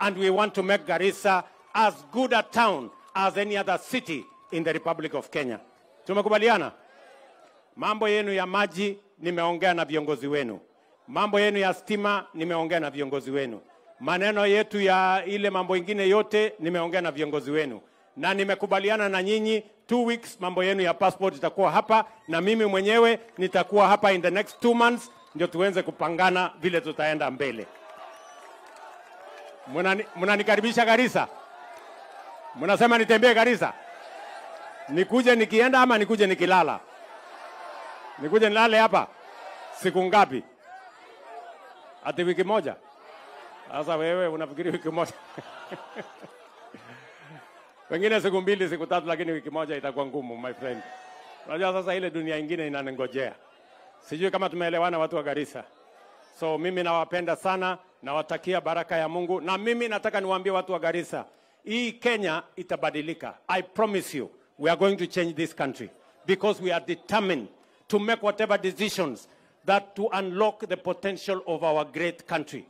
and we want to make Garissa as good a town as any other city in the Republic of Kenya. Tumekubaliana? Mambo yenu ya maji nimeongea na viongozi wenu, mambo yenu ya stima nimeongea na viongozi wenu, maneno yetu ya ile mambo ingine yote nimeongea na viongozi wenu, na nimekubaliana na nyinyi two weeks, mambo yenu ya passport itakuwa hapa, na mimi mwenyewe nitakuwa hapa in the next two months, ndio tuweze kupangana vile tutaenda mbele. Mnani- Mnanikaribisha Garissa? Mnasema nitembee Garissa? Nikuje nikienda ama nikuje nikilala? Nikuje nilale hapa siku ngapi? Ati wiki moja? Sasa wewe unafikiri wiki moja? Pengine siku mbili, siku tatu, lakini wiki moja itakuwa ngumu, my friend. Unajua sasa ile dunia ingine inaningojea. Sijui kama tumeelewana watu wa Garissa. So mimi nawapenda sana, nawatakia baraka ya Mungu, na mimi nataka niwaambie watu wa Garissa, hii Kenya itabadilika. I promise you, we are going to change this country because we are determined to make whatever decisions that to unlock the potential of our great country.